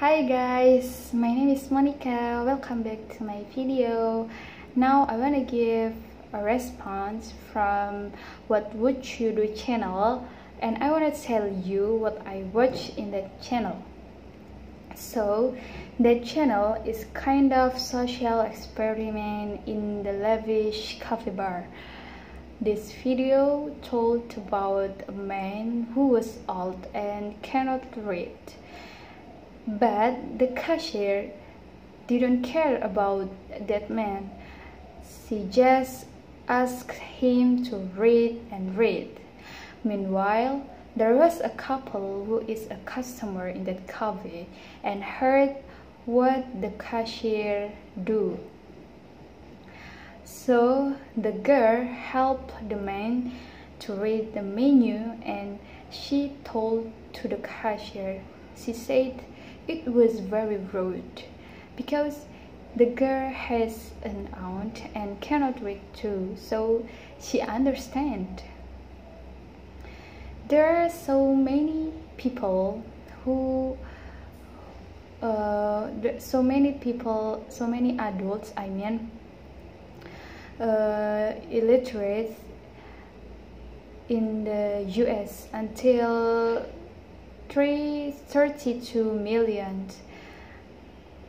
Hi guys, my name is Monica. Welcome back to my video. Now I want to give a response from what would you do channel and I want to tell you what I watch in that channel. So that channel is kind of social experiment in the lavish coffee bar. This video told about a man who was old and cannot read. But the cashier didn't care about that man. She just asked him to read and read. Meanwhile, there was a couple who is a customer in that cafe and heard what the cashier do. So the girl helped the man to read the menu and she told to the cashier. She said it was very rude because the girl has an aunt and cannot read too, so she understand. There are so many people who uh, so many people, so many adults, I mean, uh, illiterate in the US until 332 million.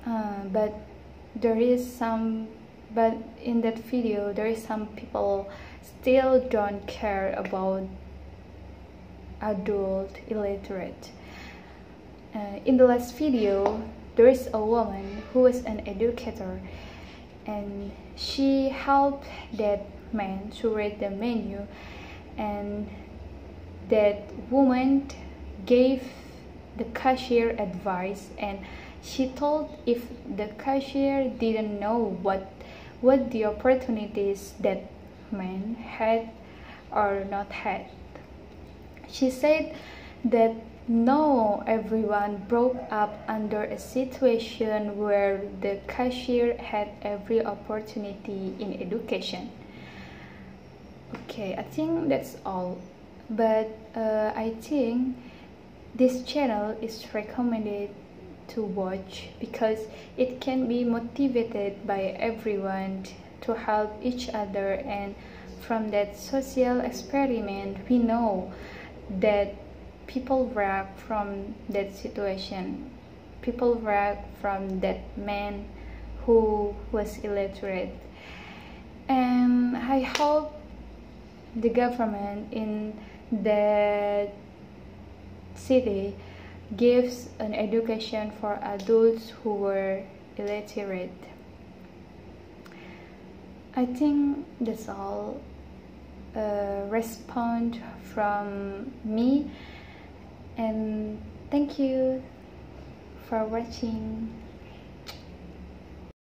Uh, but there is some, but in that video, there is some people still don't care about adult illiterate. Uh, in the last video, there is a woman who is an educator and she helped that man to read the menu and that woman gave the cashier advice and she told if the cashier didn't know what what the opportunities that man had or not had she said that no, everyone broke up under a situation where the cashier had every opportunity in education. Okay, I think that's all. But uh, I think this channel is recommended to watch because it can be motivated by everyone to help each other and from that social experiment we know that people wrap from that situation. People wrap from that man who was illiterate. And i hope the government in that city gives an education for adults who were illiterate. I think that's all uh, respond from me and thank you for watching